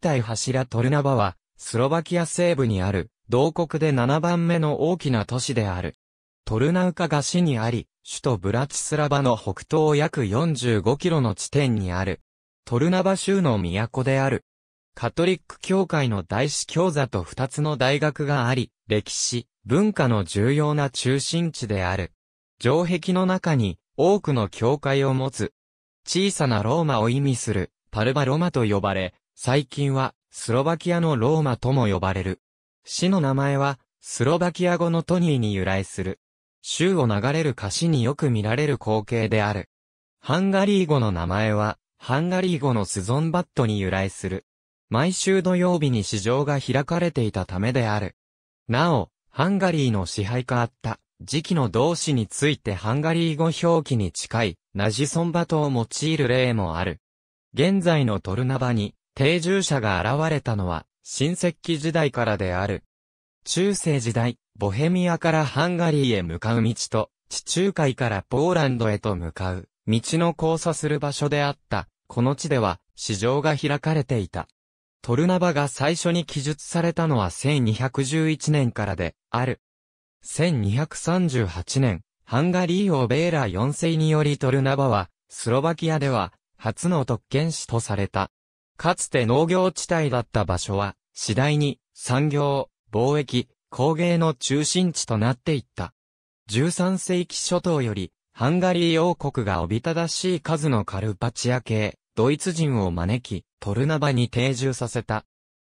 体柱トルナバは、スロバキア西部にある、同国で7番目の大きな都市である。トルナウカが市にあり、首都ブラチスラバの北東約45キロの地点にある。トルナバ州の都である。カトリック教会の大司教座と2つの大学があり、歴史、文化の重要な中心地である。城壁の中に多くの教会を持つ。小さなローマを意味するパルバロマと呼ばれ、最近はスロバキアのローマとも呼ばれる。市の名前はスロバキア語のトニーに由来する。州を流れる歌詞によく見られる光景である。ハンガリー語の名前は、ハンガリー語のスゾンバットに由来する。毎週土曜日に市場が開かれていたためである。なお、ハンガリーの支配下あった時期の動詞についてハンガリー語表記に近いナジソンバトを用いる例もある。現在のトルナバに定住者が現れたのは新石器時代からである。中世時代、ボヘミアからハンガリーへ向かう道と地中海からポーランドへと向かう道の交差する場所であった。この地では市場が開かれていた。トルナバが最初に記述されたのは1211年からである。1238年、ハンガリー王ベーラ4世によりトルナバは、スロバキアでは、初の特権市とされた。かつて農業地帯だった場所は、次第に産業、貿易、工芸の中心地となっていった。13世紀初頭より、ハンガリー王国がおびただしい数のカルパチア系、ドイツ人を招き、トルナバに定住させた。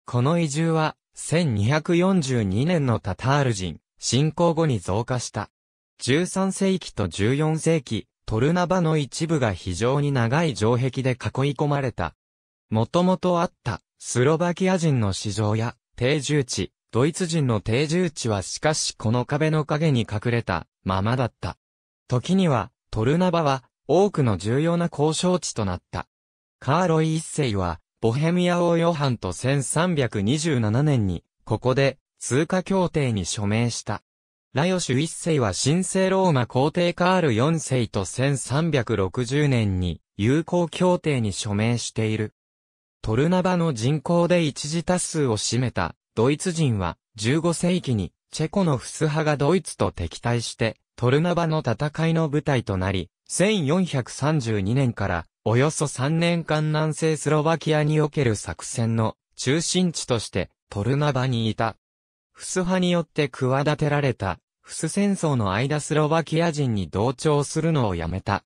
この移住は、1242年のタタール人、侵攻後に増加した。13世紀と14世紀、トルナバの一部が非常に長い城壁で囲い込まれた。もともとあったスロバキア人の市場や定住地、ドイツ人の定住地はしかしこの壁の影に隠れたままだった。時にはトルナバは多くの重要な交渉地となった。カーロイ一世は、ボヘミア王ヨハンと1327年に、ここで、通貨協定に署名した。ラヨシュ一世は神聖ローマ皇帝カール四世と1360年に友好協定に署名している。トルナバの人口で一時多数を占めたドイツ人は15世紀にチェコのフス派がドイツと敵対してトルナバの戦いの舞台となり、1432年からおよそ3年間南西スロバキアにおける作戦の中心地としてトルナバにいた。フス派によって企てられたフス戦争の間スロバキア人に同調するのをやめた。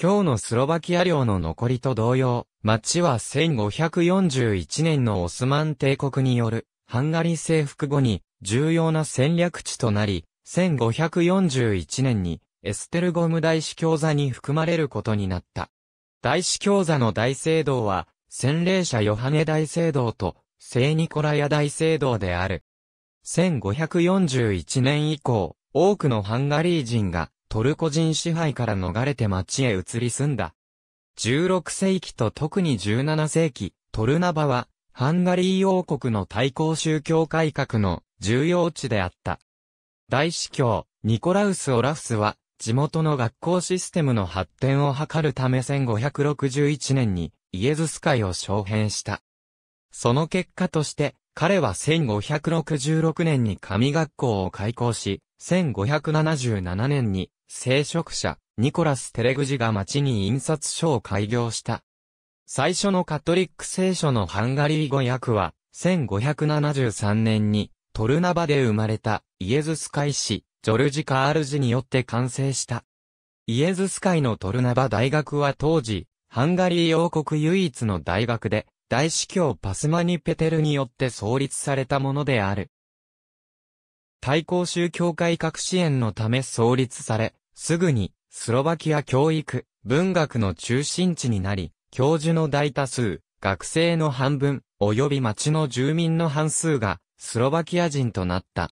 今日のスロバキア領の残りと同様、町は1541年のオスマン帝国によるハンガリー征服後に重要な戦略地となり、1541年にエステルゴム大司教座に含まれることになった。大司教座の大聖堂は、洗礼者ヨハネ大聖堂と、聖ニコラヤ大聖堂である。1541年以降、多くのハンガリー人がトルコ人支配から逃れて町へ移り住んだ。16世紀と特に17世紀、トルナバは、ハンガリー王国の対抗宗教改革の重要地であった。大司教、ニコラウス・オラフスは、地元の学校システムの発展を図るため1561年にイエズス会を招聘した。その結果として、彼は1566年に神学校を開校し、1577年に聖職者ニコラス・テレグジが町に印刷所を開業した。最初のカトリック聖書のハンガリー語訳は、1573年にトルナバで生まれたイエズス会士ジョルジ・カールジによって完成した。イエズス会のトルナバ大学は当時、ハンガリー王国唯一の大学で、大司教パスマニ・ペテルによって創立されたものである。対抗宗教改革支援のため創立され、すぐに、スロバキア教育、文学の中心地になり、教授の大多数、学生の半分、及び町の住民の半数が、スロバキア人となった。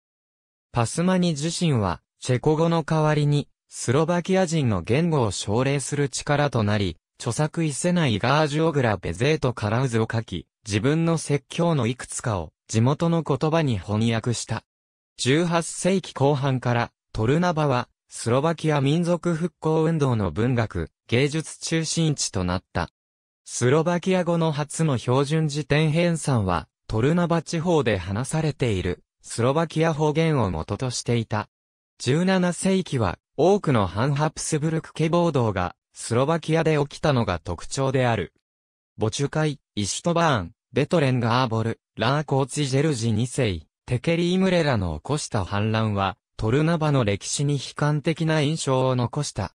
パスマニ自身は、チェコ語の代わりに、スロバキア人の言語を奨励する力となり、著作イセナイガージオグラベゼートカラウズを書き、自分の説教のいくつかを地元の言葉に翻訳した。18世紀後半からトルナバはスロバキア民族復興運動の文学、芸術中心地となった。スロバキア語の初の標準辞典編纂は、トルナバ地方で話されている、スロバキア方言を元としていた。17世紀は、多くの反ハプスブルク家暴動が、スロバキアで起きたのが特徴である。ボチュカイ、イシュトバーン、ベトレンガーボル、ラーコーツィジェルジ2世、テケリームレラの起こした反乱は、トルナバの歴史に悲観的な印象を残した。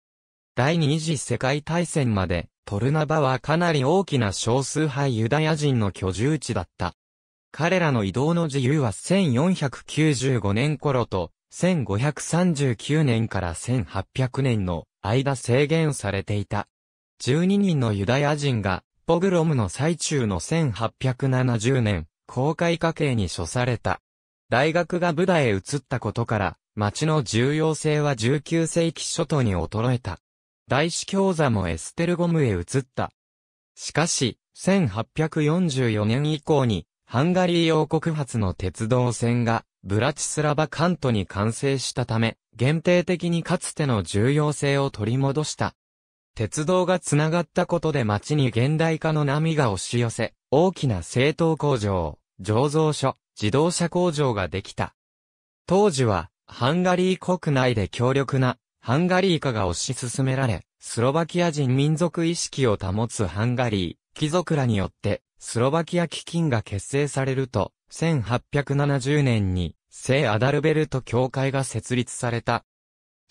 第二次世界大戦まで、トルナバはかなり大きな少数派ユダヤ人の居住地だった。彼らの移動の自由は1495年頃と、1539年から1800年の間制限されていた。12人のユダヤ人が、ポグロムの最中の1870年、公開家計に処された。大学がブダへ移ったことから、町の重要性は19世紀初頭に衰えた。大司教座もエステルゴムへ移った。しかし、1844年以降に、ハンガリー王国発の鉄道線が、ブラチスラバカントに完成したため、限定的にかつての重要性を取り戻した。鉄道がつながったことで街に現代化の波が押し寄せ、大きな製陶工場、醸造所、自動車工場ができた。当時は、ハンガリー国内で強力なハンガリー化が推し進められ、スロバキア人民族意識を保つハンガリー、貴族らによって、スロバキア基金が結成されると、1870年に、聖アダルベルト教会が設立された。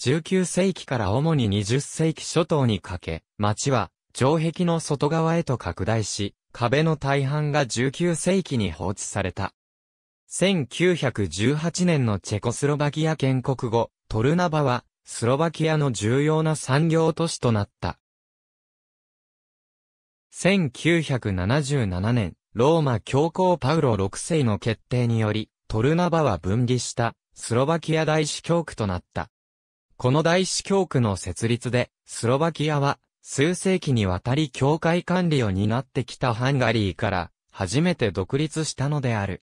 19世紀から主に20世紀初頭にかけ、町は、城壁の外側へと拡大し、壁の大半が19世紀に放置された。1918年のチェコスロバキア建国後、トルナバは、スロバキアの重要な産業都市となった。1977年、ローマ教皇パウロ6世の決定により、トルナバは分離したスロバキア大司教区となった。この大司教区の設立で、スロバキアは数世紀にわたり教会管理を担ってきたハンガリーから初めて独立したのである。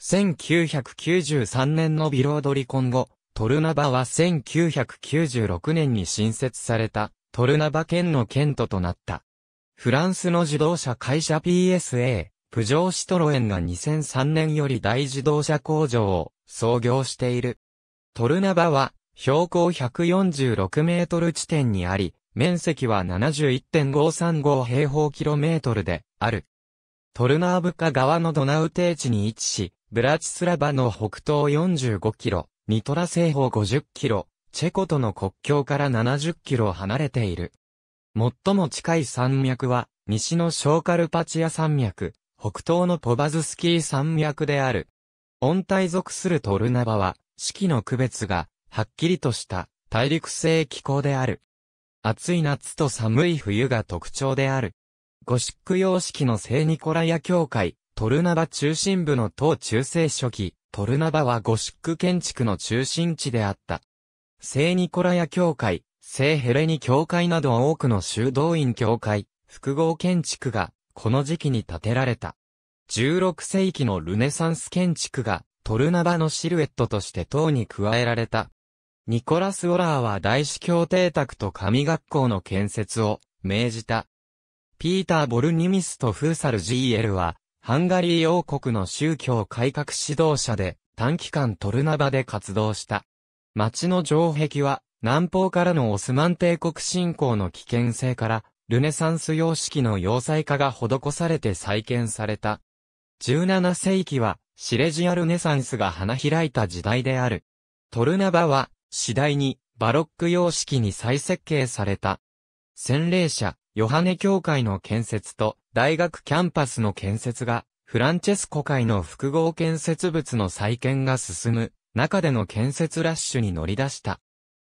1993年のビロード離婚後、トルナバは1996年に新設されたトルナバ県の県都となった。フランスの自動車会社 PSA、プジョーシトロエンが2003年より大自動車工場を創業している。トルナバは標高146メートル地点にあり、面積は71.535平方キロメートルである。トルナーブカ川のドナウ低地に位置し、ブラチスラバの北東45キロ、ニトラ西方50キロ、チェコとの国境から70キロ離れている。最も近い山脈は、西のショーカルパチア山脈、北東のポバズスキー山脈である。温帯属するトルナバは、四季の区別が、はっきりとした大陸性気候である。暑い夏と寒い冬が特徴である。ゴシック様式の聖ニコラヤ教会、トルナバ中心部の当中世初期、トルナバはゴシック建築の中心地であった。聖ニコラヤ教会、聖ヘレニ教会など多くの修道院教会、複合建築がこの時期に建てられた。16世紀のルネサンス建築がトルナバのシルエットとして塔に加えられた。ニコラス・オラーは大司教邸宅と神学校の建設を命じた。ピーター・ボルニミスとフーサル GL はハンガリー王国の宗教改革指導者で短期間トルナバで活動した。町の城壁は南方からのオスマン帝国侵攻の危険性からルネサンス様式の要塞化が施されて再建された。17世紀はシレジアルネサンスが花開いた時代である。トルナバは次第にバロック様式に再設計された。洗礼者、ヨハネ教会の建設と大学キャンパスの建設が、フランチェスコ会の複合建設物の再建が進む、中での建設ラッシュに乗り出した。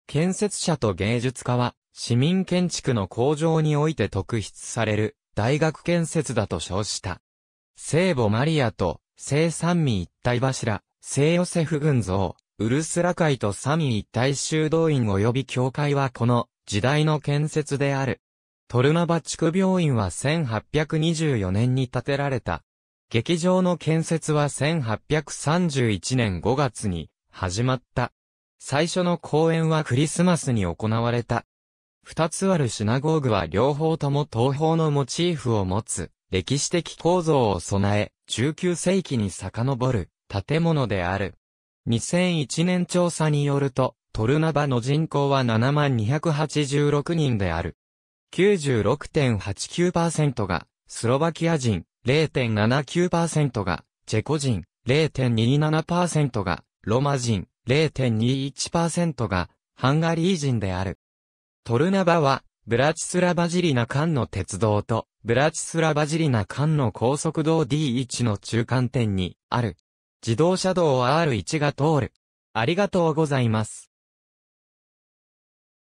建設者と芸術家は、市民建築の工場において特筆される、大学建設だと称した。聖母マリアと、聖三味一体柱、聖ヨセフ群像、ウルスラ会と三味一体修道院及び教会はこの時代の建設である。トルナバ地区病院は1824年に建てられた。劇場の建設は1831年5月に始まった。最初の公演はクリスマスに行われた。二つあるシナゴーグは両方とも東方のモチーフを持つ、歴史的構造を備え、19世紀に遡る、建物である。2001年調査によると、トルナバの人口は7286人である。96.89%が、スロバキア人、0.79%が、チェコ人、0.27%が、ロマ人、0.21%が、ハンガリー人である。トルナバは、ブラチスラバジリナ間の鉄道と、ブラチスラバジリナ間の高速道 D1 の中間点に、ある。自動車道 R1 が通る。ありがとうございます。